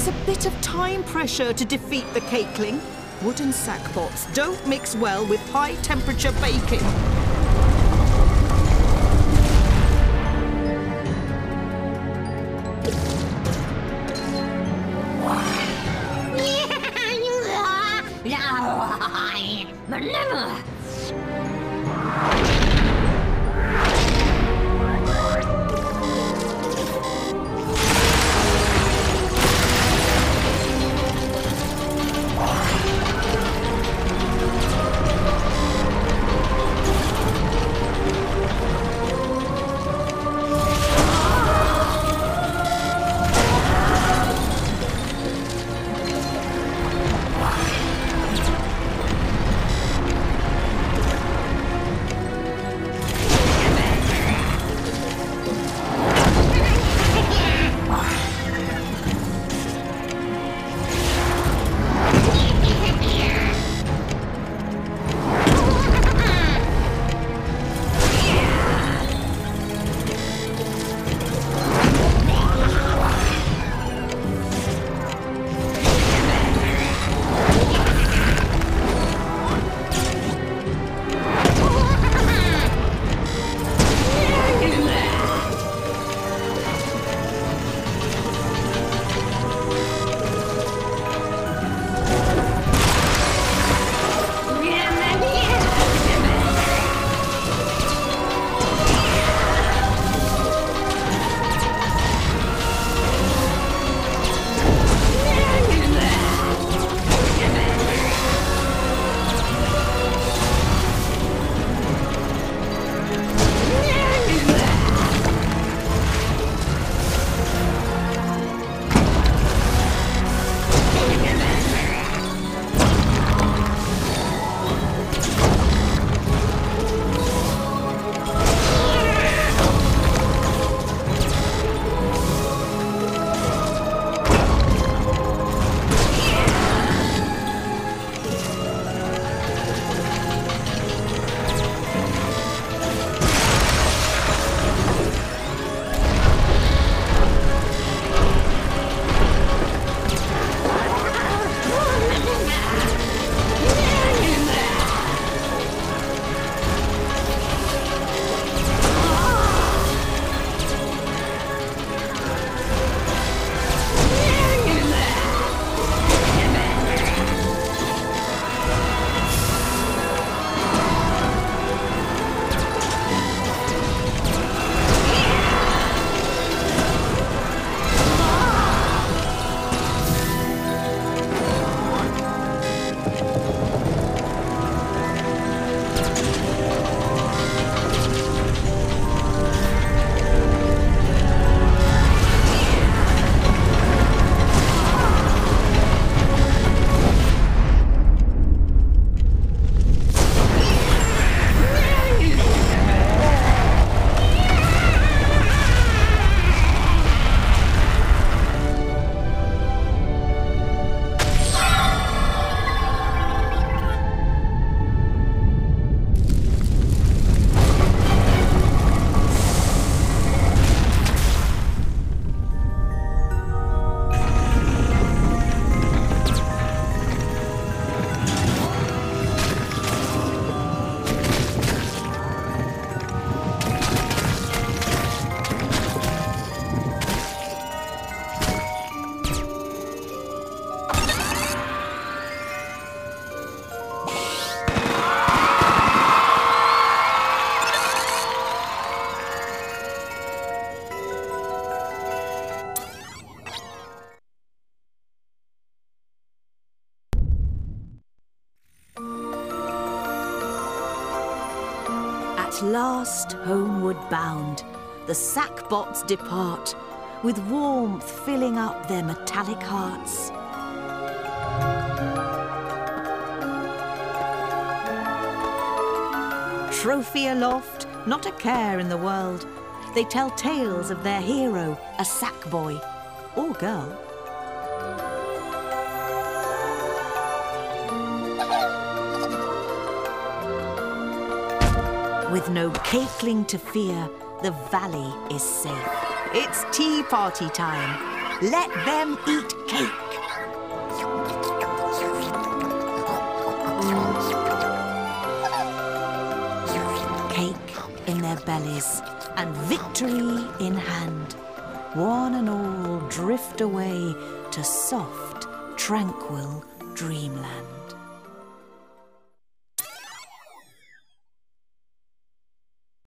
There's a bit of time pressure to defeat the cakeling. Wooden sackbots don't mix well with high temperature baking. At last homeward bound, the sackbots depart, with warmth filling up their metallic hearts. Trophy aloft, not a care in the world. They tell tales of their hero, a sackboy, or girl. With no cakeling to fear, the valley is safe. It's tea party time. Let them eat cake. Cake in their bellies and victory in hand. One and all drift away to soft, tranquil dreamland.